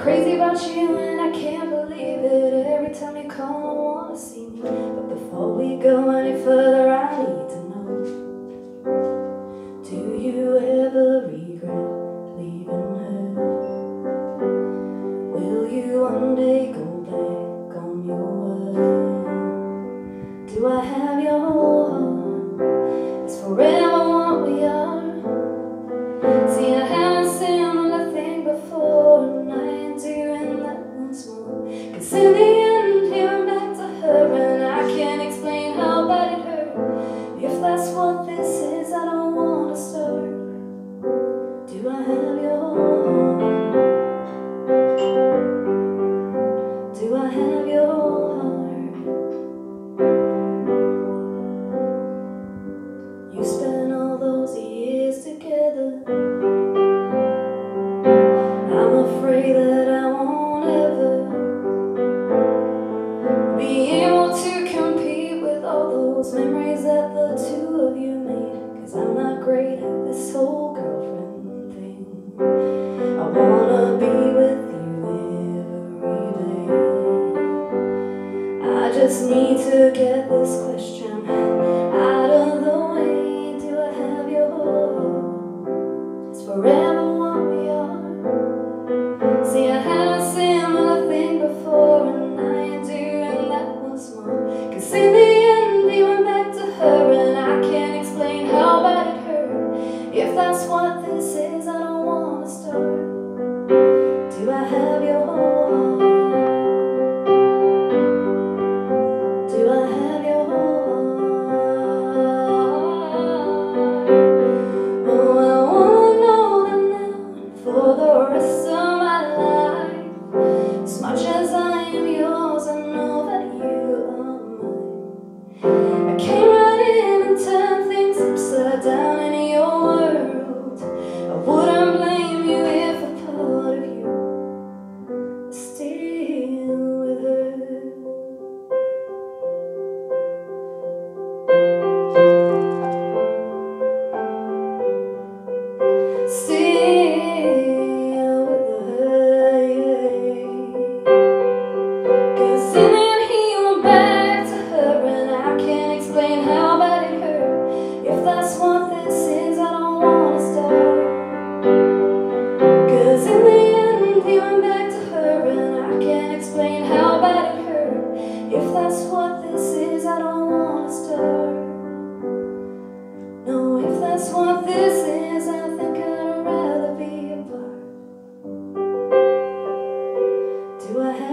crazy about you and I can't believe it. Every time you call I wanna see. You But before we go any further need to get this that's what this is. I think I'd rather be apart. Do I